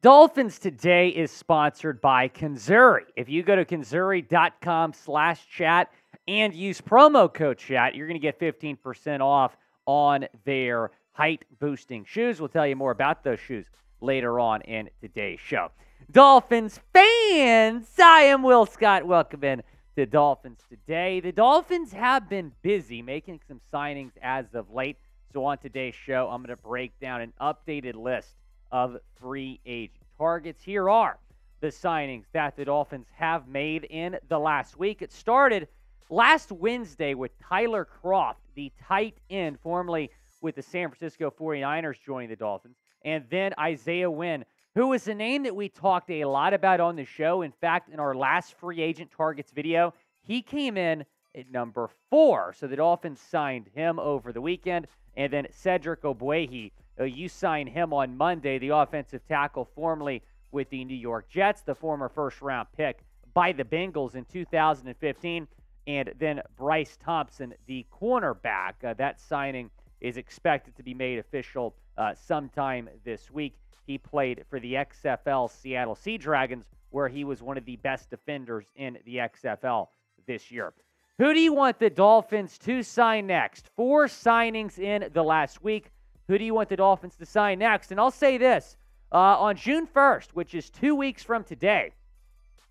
Dolphins today is sponsored by Conzuri. If you go to conzuri.com slash chat and use promo code chat, you're going to get 15% off on their height boosting shoes. We'll tell you more about those shoes later on in today's show. Dolphins fans, I am Will Scott. Welcome in to Dolphins today. The Dolphins have been busy making some signings as of late. So on today's show, I'm going to break down an updated list of free agent targets. Here are the signings that the Dolphins have made in the last week. It started last Wednesday with Tyler Kroft, the tight end, formerly with the San Francisco 49ers, joining the Dolphins. And then Isaiah Wynn, who was a name that we talked a lot about on the show. In fact, in our last free agent targets video, he came in at number four. So the Dolphins signed him over the weekend. And then Cedric Ogbuehi, uh, you signed him on Monday, the offensive tackle formerly with the New York Jets, the former first round pick by the Bengals in 2015. And then Bryce Thompson, the cornerback. Uh, that signing is expected to be made official uh, sometime this week. He played for the XFL Seattle Sea Dragons, where he was one of the best defenders in the XFL this year. Who do you want the Dolphins to sign next? Four signings in the last week. Who do you want the Dolphins to sign next? And I'll say this uh, on June 1st, which is two weeks from today,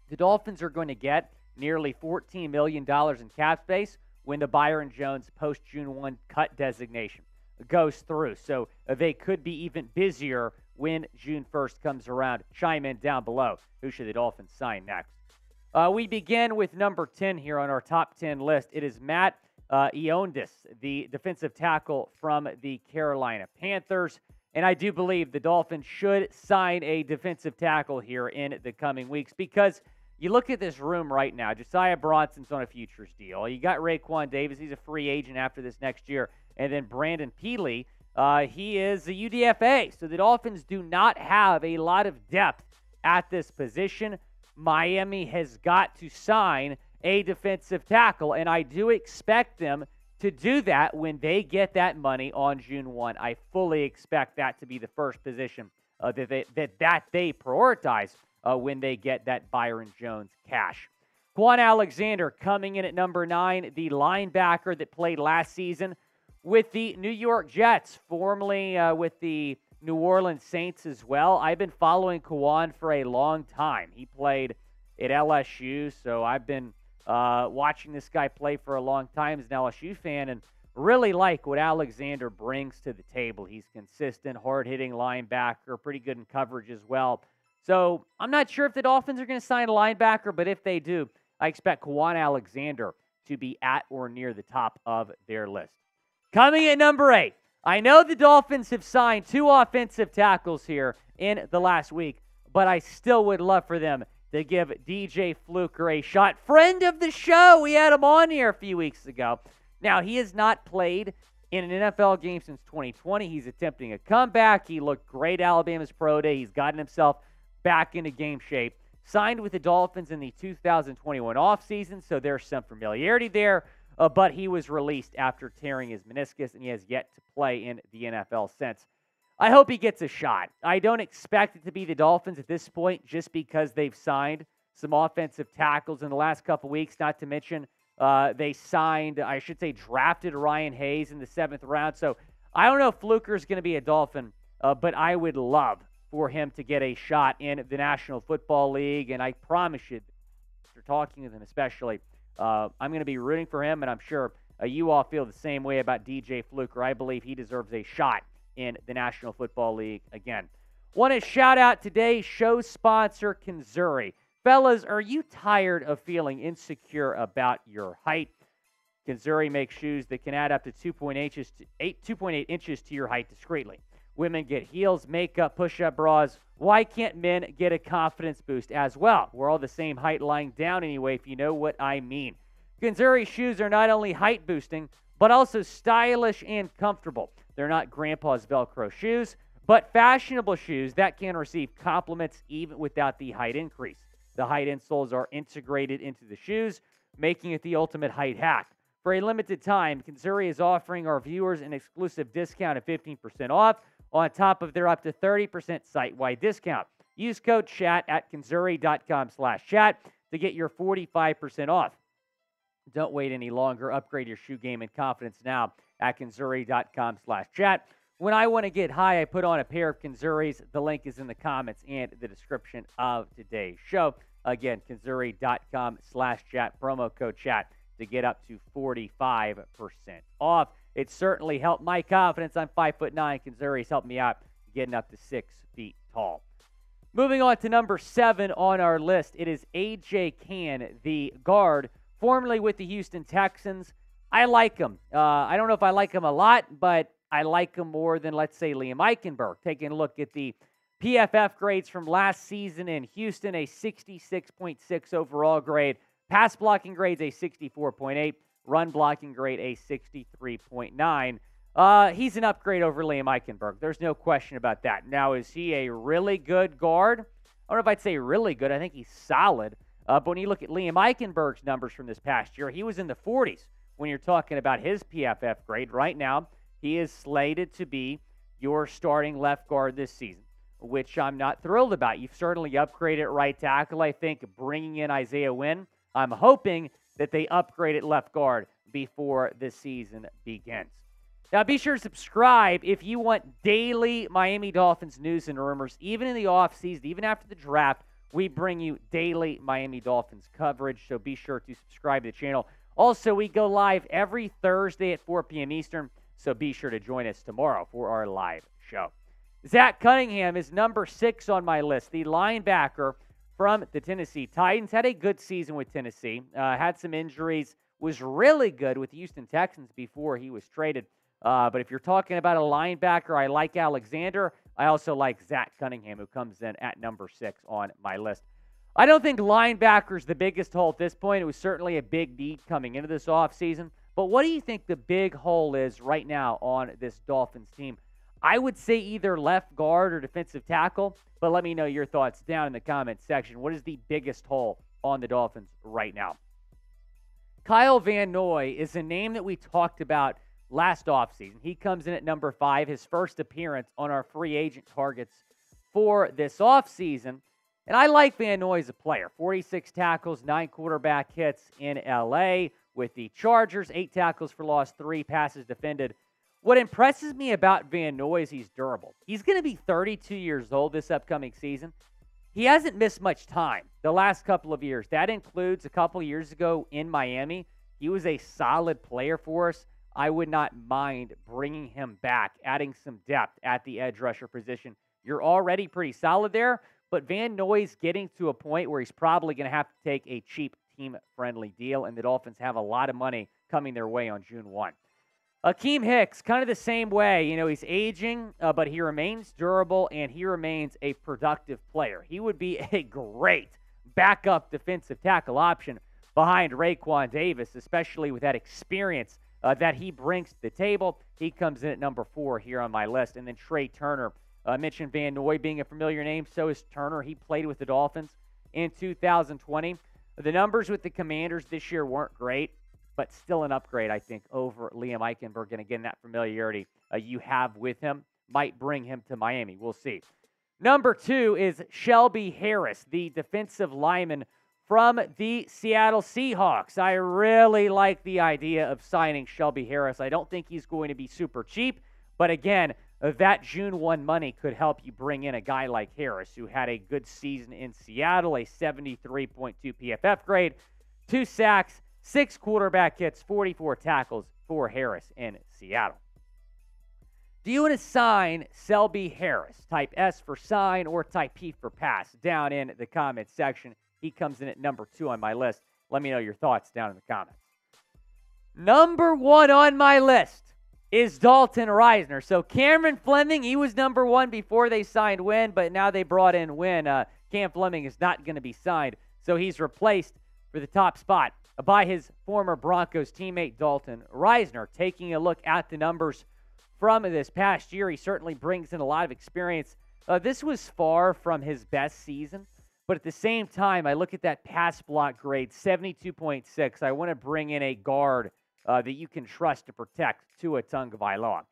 the Dolphins are going to get nearly $14 million in cap space when the Byron Jones post June 1 cut designation goes through. So uh, they could be even busier when June 1st comes around. Chime in down below. Who should the Dolphins sign next? Uh, we begin with number 10 here on our top 10 list. It is Matt uh, Ioannidis, the defensive tackle from the Carolina Panthers. And I do believe the Dolphins should sign a defensive tackle here in the coming weeks because you look at this room right now. Josiah Bronson's on a futures deal. You got Raekwon Davis. He's a free agent after this next year. And then Brandon Pili, uh, he is a UDFA. So the Dolphins do not have a lot of depth at this position. Miami has got to sign a defensive tackle, and I do expect them to do that when they get that money on June 1. I fully expect that to be the first position uh, that, they, that, that they prioritize uh, when they get that Byron Jones cash. Kwon Alexander coming in at number nine, the linebacker that played last season with the New York Jets, formerly uh, with the New Orleans Saints as well. I've been following Kwon for a long time. He played at LSU, so I've been uh, watching this guy play for a long time as an LSU fan and really like what Alexander brings to the table. He's consistent, hard hitting linebacker, pretty good in coverage as well. So I'm not sure if the Dolphins are going to sign a linebacker, but if they do, I expect Kwon Alexander to be at or near the top of their list. Coming at number eight, I know the Dolphins have signed two offensive tackles here in the last week, but I still would love for them to give DJ Fluker a shot. Friend of the show, we had him on here a few weeks ago. Now, he has not played in an NFL game since 2020. He's attempting a comeback. He looked great Alabama's pro day. He's gotten himself back into game shape. Signed with the Dolphins in the 2021 offseason, so there's some familiarity there uh, but he was released after tearing his meniscus, and he has yet to play in the NFL since. I hope he gets a shot. I don't expect it to be the Dolphins at this point just because they've signed some offensive tackles in the last couple weeks, not to mention uh, they signed, I should say, drafted Ryan Hayes in the seventh round. So I don't know if Fluker is going to be a Dolphin, uh, but I would love for him to get a shot in the National Football League. And I promise you, after talking with him especially, uh, I'm going to be rooting for him, and I'm sure uh, you all feel the same way about DJ Fluker. I believe he deserves a shot in the National Football League again. Want to shout out today's show sponsor, Conzuri. Fellas, are you tired of feeling insecure about your height? Conzuri makes shoes that can add up to 2.8 inches to, 8, 2.8 inches to your height discreetly. Women get heels, makeup, push up bras. Why can't men get a confidence boost as well? We're all the same height lying down anyway, if you know what I mean. Conzuri shoes are not only height boosting, but also stylish and comfortable. They're not grandpa's Velcro shoes, but fashionable shoes that can receive compliments even without the height increase. The height insoles are integrated into the shoes, making it the ultimate height hack. For a limited time, Conzuri is offering our viewers an exclusive discount of 15% off on top of their up to 30% site wide discount. Use code chat at Conzuri.com slash chat to get your 45% off. Don't wait any longer. Upgrade your shoe game and confidence now at Conzuri.com slash chat. When I want to get high, I put on a pair of Conzuris. The link is in the comments and the description of today's show. Again, Conzuri.com slash chat, promo code chat to get up to 45% off. It certainly helped my confidence. I'm five foot nine. Conzuri's helped me out getting up to six feet tall. Moving on to number seven on our list, it is AJ Cann, the guard, formerly with the Houston Texans. I like him. Uh, I don't know if I like him a lot, but I like him more than, let's say, Liam Eichenberg. Taking a look at the PFF grades from last season in Houston, a 66.6 overall grade. Pass blocking grades, a 64.8. Run blocking grade, a 63.9. Uh, he's an upgrade over Liam Eichenberg. There's no question about that. Now, is he a really good guard? I don't know if I'd say really good. I think he's solid. Uh, but when you look at Liam Eichenberg's numbers from this past year, he was in the 40s when you're talking about his PFF grade. Right now, he is slated to be your starting left guard this season, which I'm not thrilled about. You've certainly upgraded right tackle, I think, bringing in Isaiah Wynn. I'm hoping that they upgrade at left guard before the season begins. Now, be sure to subscribe if you want daily Miami Dolphins news and rumors, even in the offseason, even after the draft. We bring you daily Miami Dolphins coverage, so be sure to subscribe to the channel. Also, we go live every Thursday at 4 p.m. Eastern, so be sure to join us tomorrow for our live show. Zach Cunningham is number six on my list, the linebacker from the Tennessee Titans. Had a good season with Tennessee, uh, had some injuries, was really good with the Houston Texans before he was traded. Uh, but if you're talking about a linebacker, I like Alexander. I also like Zach Cunningham, who comes in at number six on my list. I don't think linebacker is the biggest hole at this point. It was certainly a big need coming into this offseason. But what do you think the big hole is right now on this Dolphins team? I would say either left guard or defensive tackle, but let me know your thoughts down in the comments section. What is the biggest hole on the Dolphins right now? Kyle Van Noy is a name that we talked about last offseason. He comes in at number five, his first appearance on our free agent targets for this offseason. And I like Van Noy as a player 46 tackles, nine quarterback hits in LA with the Chargers, eight tackles for loss, three passes defended. What impresses me about Van Noy is he's durable. He's going to be 32 years old this upcoming season. He hasn't missed much time the last couple of years. That includes a couple years ago in Miami. He was a solid player for us. I would not mind bringing him back, adding some depth at the edge rusher position. You're already pretty solid there, but Van Noy's getting to a point where he's probably going to have to take a cheap team friendly deal, and the Dolphins have a lot of money coming their way on June 1. Akiem Hicks, kind of the same way. You know, he's aging, uh, but he remains durable and he remains a productive player. He would be a great backup defensive tackle option behind Raekwon Davis, especially with that experience uh, that he brings to the table. He comes in at number four here on my list. And then Trai Turner. Uh, I mentioned Van Noy being a familiar name. So is Turner. He played with the Dolphins in 2020. The numbers with the Commanders this year weren't great, but still an upgrade, I think, over Liam Eichenberg. And again, that familiarity uh, you have with him might bring him to Miami. We'll see. Number two is Shelby Harris, the defensive lineman from the Seattle Seahawks. I really like the idea of signing Shelby Harris. I don't think he's going to be super cheap, but again, that June 1 money could help you bring in a guy like Harris, who had a good season in Seattle, a 73.2 PFF grade, two sacks, six quarterback hits, 44 tackles for Harris in Seattle. Do you want to sign Shelby Harris? Type S for sign or type P for pass down in the comments section. He comes in at number two on my list. Let me know your thoughts down in the comments. Number one on my list is Dalton Risner. So Cameron Fleming, he was number one before they signed Wynn, but now they brought in Wynn. Uh, Cam Fleming is not going to be signed, so he's replaced for the top spot by his former Broncos teammate Dalton Risner. Taking a look at the numbers from this past year, he certainly brings in a lot of experience. Uh, this was far from his best season. But at the same time, I look at that pass block grade, 72.6. I want to bring in a guard uh, that you can trust to protect Tua Tagovailoa.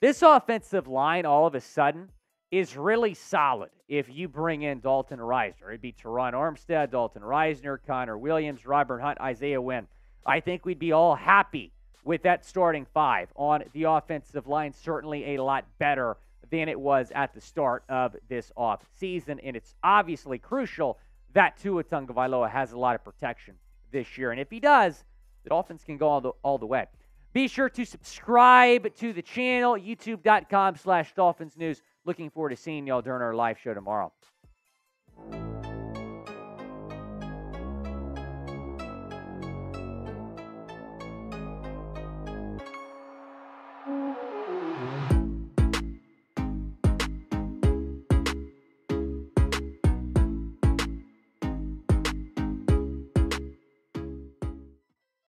This offensive line, all of a sudden, is really solid if you bring in Dalton Risner. It'd be Terron Armstead, Dalton Risner, Connor Williams, Robert Hunt, Isaiah Wynn. I think we'd be all happy with that starting five on the offensive line. Certainly a lot better than it was at the start of this off season. And it's obviously crucial that Tua Tagovailoa has a lot of protection this year. And if he does, the Dolphins can go all the, all the way. Be sure to subscribe to the channel, youtube.com slash Dolphins News. Looking forward to seeing y'all during our live show tomorrow.